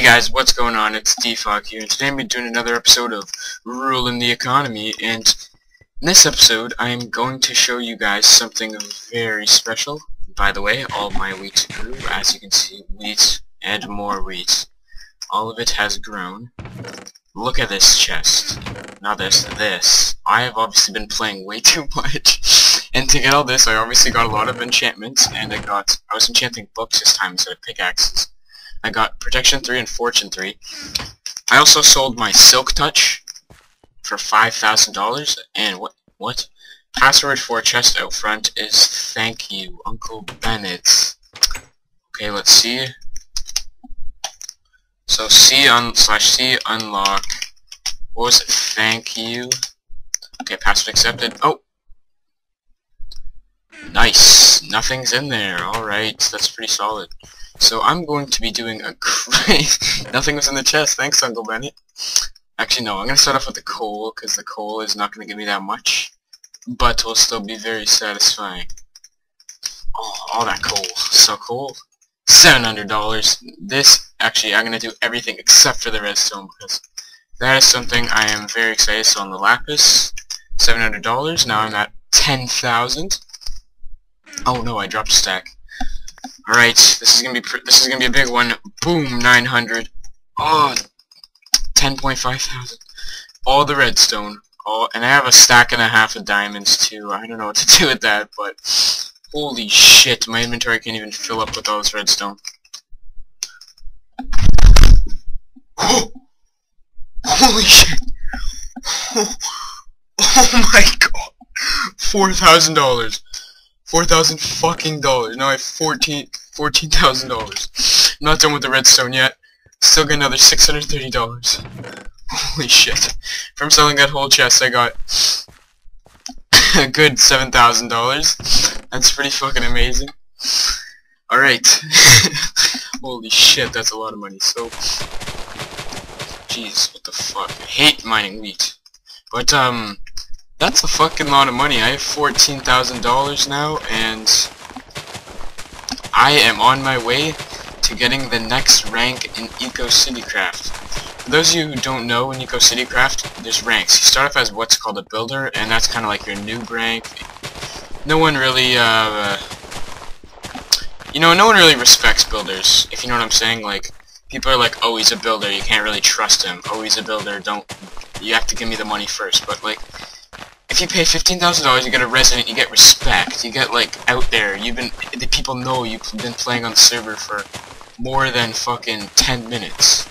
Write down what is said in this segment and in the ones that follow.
Hey guys, what's going on? It's Defog here, and today I'm doing another episode of Ruling the Economy, and in this episode, I'm going to show you guys something very special. By the way, all my wheat grew, as you can see, wheat and more wheat. All of it has grown. Look at this chest. Not this, this. I have obviously been playing way too much, and to get all this, I obviously got a lot of enchantments, and I got, I was enchanting books this time instead of pickaxes. I got Protection 3 and Fortune 3. I also sold my Silk Touch for $5,000. And what? What? Password for chest out front is thank you, Uncle Bennett. Okay, let's see. So C un slash C unlock. What was it? Thank you. Okay, password accepted. Oh! Nice. Nothing's in there. Alright, that's pretty solid. So I'm going to be doing a great... Nothing was in the chest, thanks Uncle Bennett. Actually no, I'm going to start off with the coal, because the coal is not going to give me that much. But will still be very satisfying. Oh, all that coal. So cool. $700. This, actually, I'm going to do everything except for the redstone, because that is something I am very excited. So on the lapis, $700. Now I'm at 10,000. Oh no, I dropped a stack. Alright, this is gonna be this is gonna be a big one. Boom, 900. Oh, 10.5 thousand. All the redstone. Oh, and I have a stack and a half of diamonds too. I don't know what to do with that, but holy shit, my inventory can't even fill up with all this redstone. holy shit. Oh, oh my god. Four thousand dollars. Four thousand fucking dollars. Now I have fourteen fourteen thousand dollars. Not done with the redstone yet. Still got another six hundred thirty dollars. Holy shit! From selling that whole chest, I got a good seven thousand dollars. That's pretty fucking amazing. All right. Holy shit, that's a lot of money. So, jeez, what the fuck? I hate mining wheat. But um, that's a fucking lot of money. I have $14,000 now, and I am on my way to getting the next rank in Eco City Craft. For those of you who don't know, in Eco City Craft, there's ranks. You start off as what's called a builder, and that's kind of like your noob rank. No one really, uh, you know, no one really respects builders, if you know what I'm saying. Like, people are like, oh, he's a builder, you can't really trust him. Oh, he's a builder, don't, you have to give me the money first. But, like, if you pay $15,000, you get a resident, you get respect, you get, like, out there, you've been, the people know you've been playing on the server for more than fucking 10 minutes.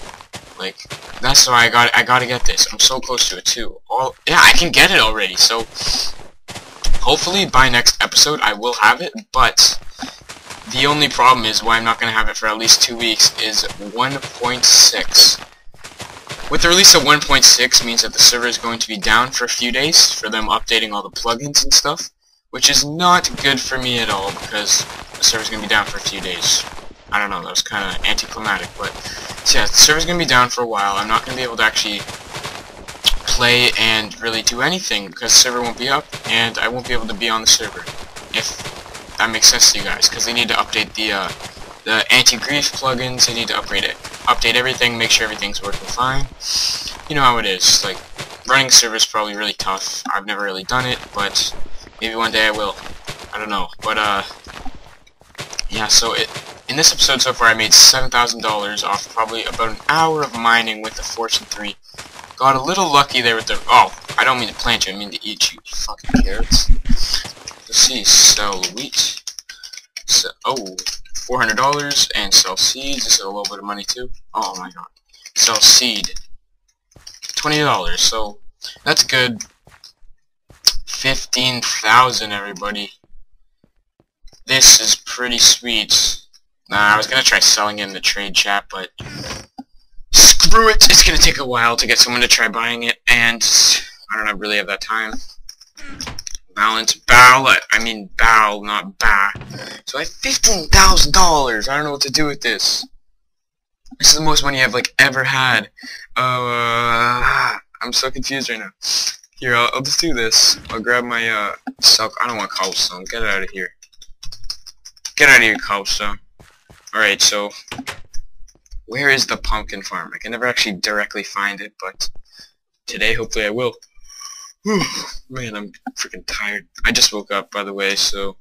Like, that's why I got, I gotta get this. I'm so close to it, too. All, yeah, I can get it already, so, hopefully by next episode I will have it, but, the only problem is why I'm not gonna have it for at least two weeks is 1.6. With the release of 1.6 means that the server is going to be down for a few days for them updating all the plugins and stuff, which is not good for me at all because the server's going to be down for a few days. I don't know, that was kind of anticlimactic, but so yeah, the server's going to be down for a while. I'm not going to be able to actually play and really do anything because the server won't be up and I won't be able to be on the server if that makes sense to you guys because they need to update the uh, the anti-grief plugins, they need to upgrade it. Update everything, make sure everything's working fine. You know how it is, like, running servers is probably really tough. I've never really done it, but maybe one day I will. I don't know, but, uh, yeah, so it, in this episode so far I made $7,000 off probably about an hour of mining with the Fortune 3. Got a little lucky there with the, oh, I don't mean to plant you, I mean to eat you, you fucking carrots. Let's see, sell wheat. So, oh, $400 and sell seeds. This is a little bit of money too. Oh my god. Sell seed. $20. So that's good. 15,000 everybody. This is pretty sweet. Nah, I was gonna try selling in the trade chat, but screw it. It's gonna take a while to get someone to try buying it, and I don't really have that time balance. Bow, I mean bow, not ba. So I have $15,000. I don't know what to do with this. This is the most money I've, like, ever had. Uh, I'm so confused right now. Here, I'll, I'll just do this. I'll grab my, uh, silk. I don't want cobblestone. Get out of here. Get out of here, cobblestone. Alright, so... Where is the pumpkin farm? I can never actually directly find it, but today hopefully I will. Man, I'm freaking tired. I just woke up, by the way, so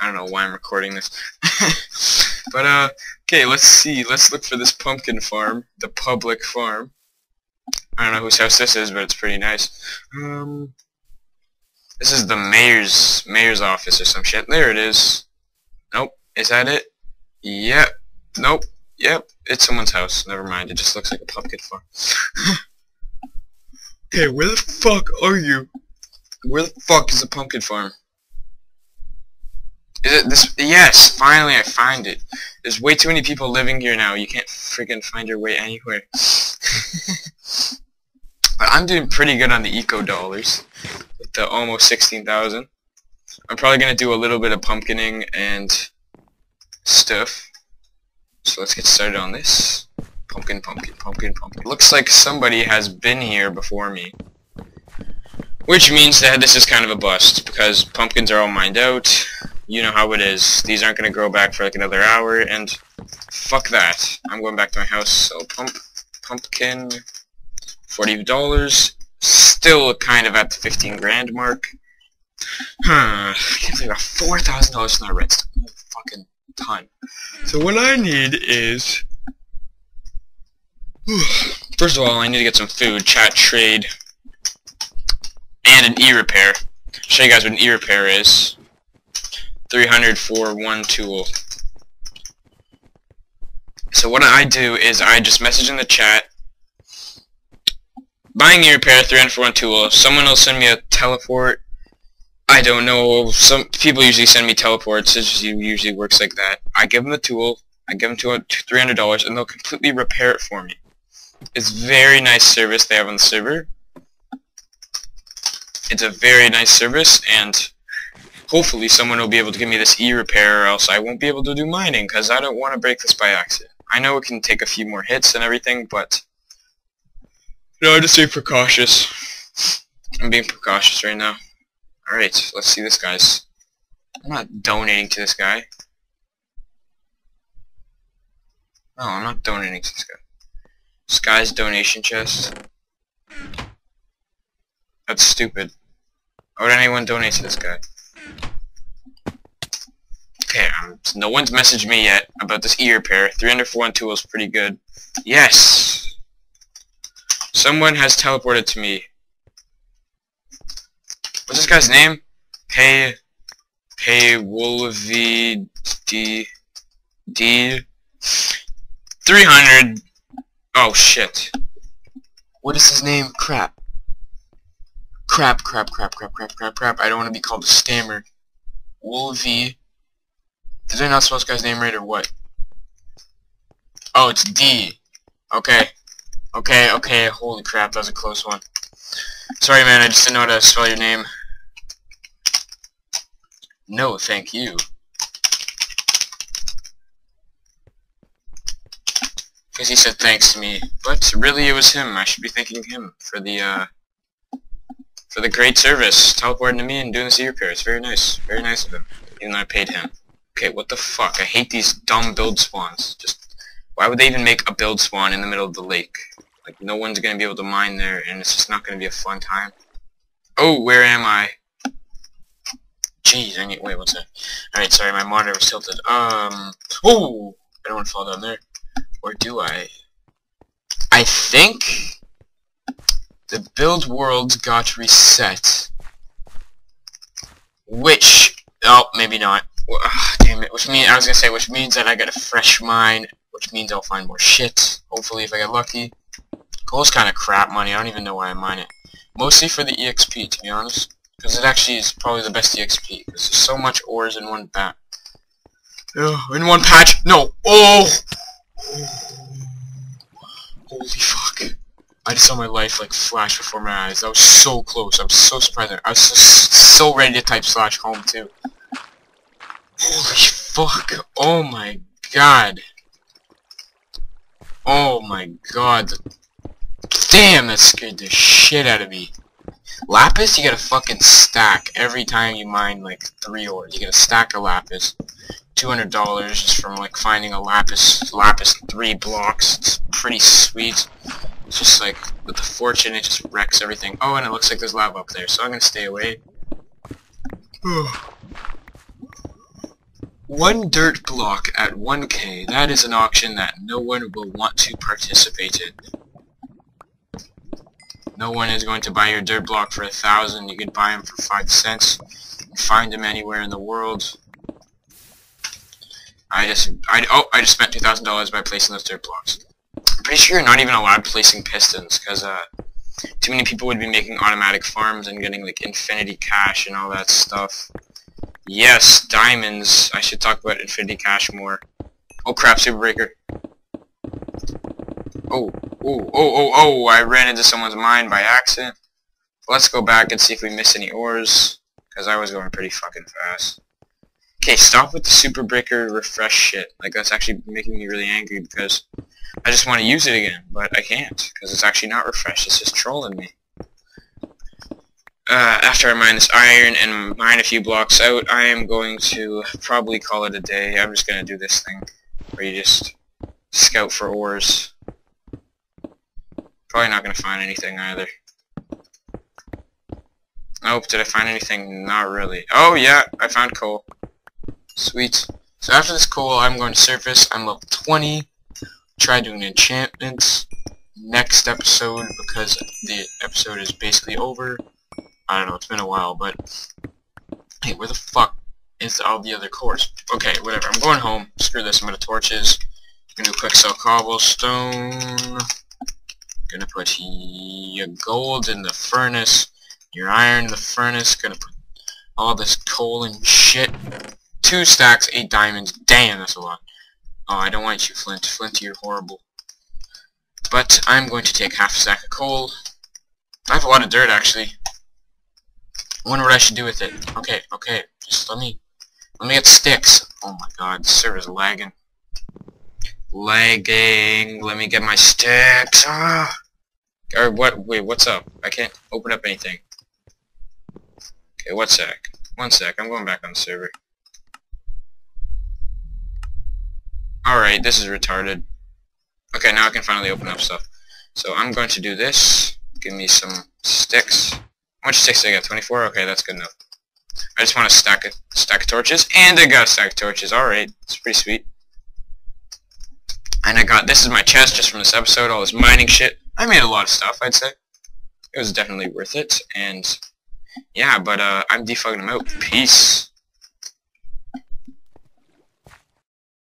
I don't know why I'm recording this. but, uh, okay, let's see. Let's look for this pumpkin farm, the public farm. I don't know whose house this is, but it's pretty nice. Um, this is the mayor's mayor's office or some shit. There it is. Nope. Is that it? Yep. Nope. Yep. It's someone's house. Never mind. It just looks like a pumpkin farm. hey, where the fuck are you? Where the fuck is the pumpkin farm? Is it this? Yes, finally I find it. There's way too many people living here now. You can't freaking find your way anywhere. but I'm doing pretty good on the eco dollars. With the almost 16,000. I'm probably going to do a little bit of pumpkining and stuff. So let's get started on this. Pumpkin, pumpkin, pumpkin, pumpkin. Looks like somebody has been here before me. Which means that this is kind of a bust, because pumpkins are all mined out you know how it is. These aren't going to grow back for like another hour, and fuck that. I'm going back to my house, so pump, pumpkin, $40, still kind of at the 15 grand mark. Huh, I can't believe I got $4,000 from that rent. Fucking ton. So what I need is... First of all, I need to get some food, chat, trade, and an e-repair. Show you guys what an e-repair is. 300 for one tool. So what I do is I just message in the chat, buying e-repair, 300 for one tool. Someone will send me a teleport. I don't know. Some people usually send me teleports. It usually works like that. I give them the tool. I give them to $300 and they'll completely repair it for me. It's very nice service they have on the server. It's a very nice service and hopefully someone will be able to give me this e-repair or else I won't be able to do mining because I don't want to break this by accident. I know it can take a few more hits and everything, but you know, just be precautious. I'm being precautious right now. Alright, let's see this guy's. I'm not donating to this guy. No, I'm not donating to this guy. Guy's donation chest. That's stupid. Why would anyone donate to this guy? Okay, um, no one's messaged me yet about this e-repair. 300 for one tool is pretty good. Yes! Someone has teleported to me. What's this guy's name? Hey, hey, Wolvie D, D, 300. Oh shit. What is his name? Crap. Crap, crap, crap, crap, crap, crap, crap. I don't want to be called a stammer. Wolvie did I not spell this guy's name right or what? Oh, it's D. Okay. Okay, okay, holy crap, that was a close one. Sorry, man, I just didn't know how to spell your name. No, thank you. Because he said thanks to me. But really, it was him. I should be thanking him for the, uh, for the great service, teleporting to me and doing the e-repair. It's very nice. Very nice of him. Even though I paid him. Okay, what the fuck? I hate these dumb build spawns. Just, why would they even make a build spawn in the middle of the lake? Like, no one's gonna be able to mine there, and it's just not gonna be a fun time. Oh, where am I? Jeez, I need- wait, what's that? Alright, sorry, my monitor was tilted. Um, oh! I don't want to fall down there. Or do I? I think the build world got reset. Which, oh, maybe not. Ugh, ah, damn it. Which means I was gonna say, which means that I get a fresh mine, which means I'll find more shit. Hopefully, if I get lucky. Gold's kind of crap money. I don't even know why I mine it. Mostly for the EXP, to be honest, because it actually is probably the best EXP. Because there's so much ores in one patch. in one patch. No. Oh. Holy fuck. I just saw my life like flash before my eyes. That was so close. I was so surprised. I was so, so ready to type slash home too. Holy fuck. Oh my god. Oh my god. Damn, that scared the shit out of me. Lapis, you get a fucking stack every time you mine like three ores. You get a stack of lapis. $200 just from like finding a lapis, lapis three blocks. It's pretty sweet. It's just like, with the fortune, it just wrecks everything. Oh, and it looks like there's lava up there, so I'm gonna stay away. One dirt block at 1k, that is an auction that no one will want to participate in. No one is going to buy your dirt block for a thousand, you can buy them for five cents. Find them anywhere in the world. I just, I, oh, I just spent $2,000 by placing those dirt blocks. I'm pretty sure you're not even allowed placing pistons, because, uh, too many people would be making automatic farms and getting, like, infinity cash and all that stuff. Yes, diamonds. I should talk about Infinity Cash more. Oh crap, Super Breaker. Oh, oh, oh, oh, oh, I ran into someone's mine by accident. Let's go back and see if we miss any ores, because I was going pretty fucking fast. Okay, stop with the Super Breaker refresh shit. Like, that's actually making me really angry, because I just want to use it again, but I can't, because it's actually not refreshed, it's just trolling me uh, after I mine this iron and mine a few blocks out, I am going to probably call it a day. I'm just going to do this thing where you just scout for ores. Probably not going to find anything either. Nope, did I find anything? Not really. Oh yeah, I found coal. Sweet. So after this coal, I'm going to surface. I'm level 20. Try doing enchantments next episode because the episode is basically over. I don't know, it's been a while, but... Hey, where the fuck is all the other cores? Okay, whatever, I'm going home. Screw this, I'm gonna torches. Gonna do quick sell cobblestone. Gonna put your gold in the furnace. Your iron in the furnace. Gonna put all this coal and shit. Two stacks, eight diamonds. Damn, that's a lot. Oh, I don't want you, Flint. Flint, you're horrible. But I'm going to take half a stack of coal. I have a lot of dirt, actually. I wonder what I should do with it. Okay, okay. Just let me let me get sticks. Oh my god, the server's lagging. Lagging. Let me get my sticks. Ah. Or what wait, what's up? I can't open up anything. Okay, one sec. One sec, I'm going back on the server. Alright, this is retarded. Okay, now I can finally open up stuff. So I'm going to do this. Give me some sticks. How much sticks I got? 24? Okay, that's good enough. I just want a stack of, stack of torches, and I got a stack of torches. Alright, it's pretty sweet. And I got, this is my chest just from this episode, all this mining shit. I made a lot of stuff, I'd say. It was definitely worth it, and yeah, but uh, I'm defugging them out. Peace.